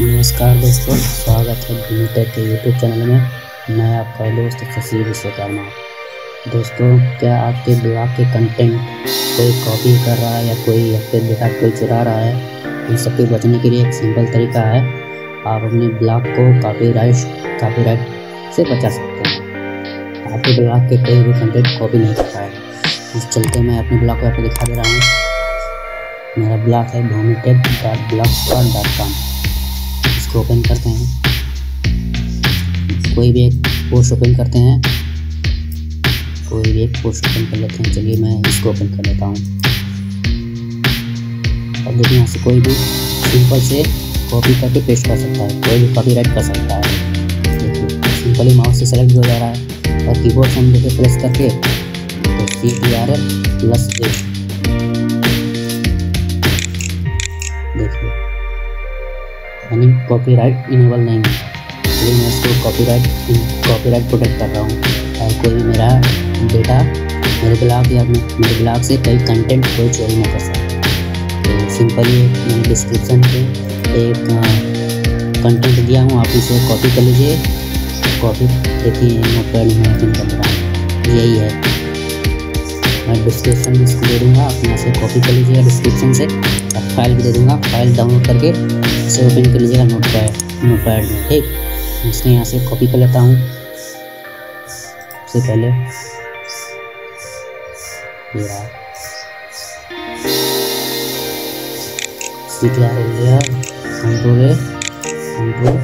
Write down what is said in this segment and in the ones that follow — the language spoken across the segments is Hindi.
नमस्कार दोस्तों, स्वागत है भूमिटेक के यूट्यूब चैनल में। मैं आपका दोस्त शशि विश्वकर्मा। दोस्तों, क्या आपके ब्लॉग के कंटेंट कोई कॉपी कर रहा है या कोई आपके डेटा कोई चुरा रहा है? इन सबके बचने के लिए एक सिंपल तरीका है, आप अपने ब्लॉग को कॉपीराइट कॉपीराइट से बचा सकते हैं। आपके ब्लॉग के कोई भी कंटेंट कॉपी नहीं कर है इस चलते मैं अपने ब्लॉग को आपको दिखा दे रहा हूँ। मेरा ब्लॉग है Bhumitech dot blog dot com open करते हैं। कोई भी एक पोस्ट ओपन करते हैं। कोई भी एक पोस्ट ओपन कर लेते हैं। चलिए मैं इसको ओपन कर लेता हूँ। अब देखिए यहाँ से कोई भी सिंपल से कॉपी करके पेस्ट कर सकता है। कोई भी कॉपी राइट कर सकता है। देखिए सिंपली माउस से सेलेक्ट हो जा रहा है। और कीबोर्ड से हम देखिए प्रेस करके तो C T R L plus H यानी कॉपीराइट इनेबल नहीं है। इसलिए मैं इसको कॉपीराइट कॉपीराइट प्रोटेक्ट कर रहा हूँ। और कोई मेरा डेटा मेरे ब्लॉग या मेरे ब्लॉग से कोई कंटेंट कोई चोरी ना कर सकता तो सिंपली मैंने डिस्क्रिप्शन पे एक कंटेंट दिया हूँ। आप इसे कॉपी कर लीजिए। कॉपी देखिए यही है। डिस्क्रिप्शन भी इसको दे दूँगा, आप यहाँ से कॉपी कर लीजिएगा डिस्क्रिप्शन से। और फ़ाइल भी दे दूँगा फ़ाइल डाउनलोड करके इसे ओपन कर लीजिएगा नोट पैड नोट पैड में ठीक इसको यहाँ से कॉपी कर लेता हूँ। सबसे पहले ये कंट्रोल कंट्रोल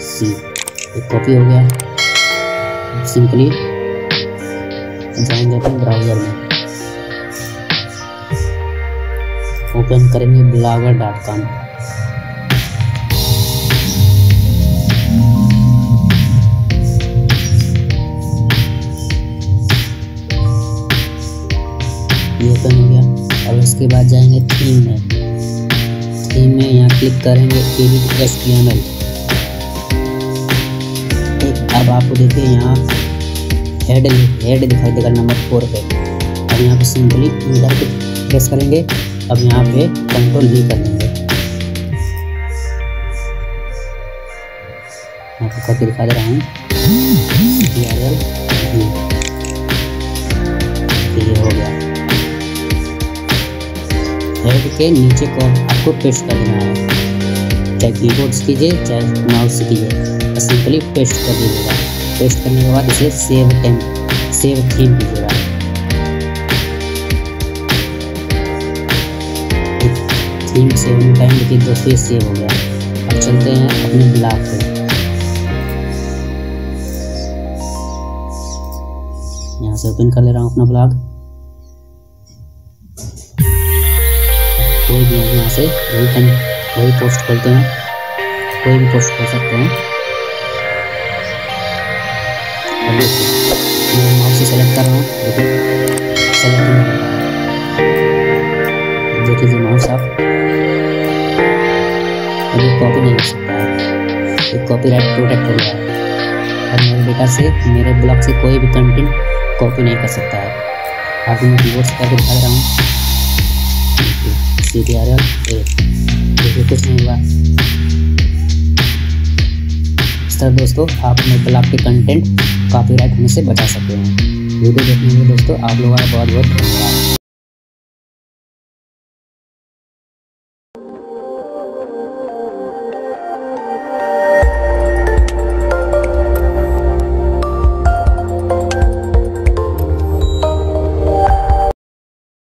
सी एक कॉपी हो गया। सिंपली जाएँगे अपन ब्राउज़र में। ओपन करेंगे ब्लॉगर डॉट कॉम ये ओपन हो गया। अब उसके बाद जाएँगे थीम में। थीम में यहाँ क्लिक करेंगे edit S T M L अब आपको देखिए यहाँ हेड हेड दिखाई देगा नंबर फोर पे। अब यहाँ पे सिंपली इंटर पे प्रेस करेंगे। अब यहाँ पे कंट्रोल भी कर लेंगे यहाँ पे करके दिखा दे रहा हूँ। ये हो गया। हेड के नीचे को आपको पेस्ट कर देना है। चाहे कीबोर्ड कीजिए, चाहे माउस कीजिए। सिंपली पेस्ट कर दीजिएगा। पेस्ट करने के बाद इसे सेव टेम सेव थीम कीजिएगा। थीम सेव होने टाइम देखिए दोस्तों ये सेव हो गया। अब चलते हैं अपने ब्लॉग पे। यहाँ से ओपन कर ले रहा हूँ अपना ब्लॉग। कोई भी यहाँ से, वही कन वही पोस्ट खोलते हैं। कोई भी पोस्ट कर सकते हैं। मैं माउस से सेलेक्ट कर रहा हूँ। अभी कॉपी नहीं कर सकता है ये कॉपीराइट प्रोटेक्ट हो गया है। और मेरे डेटा से, मेरे ब्लॉग से कोई भी कंटेंट कॉपी नहीं कर सकता है। अभी मैं कीबोर्ड करके दिखा रहा हूँ। सी टी आर एल देखिए कुछ नहीं हुआ। इस तरह दोस्तों, आप अपने ब्लॉग के कंटेंट कॉपीराइट होने से बचा सकते हैं। वीडियो देखने के लिए दोस्तों, आप लोगों का बहुत बहुत धन्यवाद।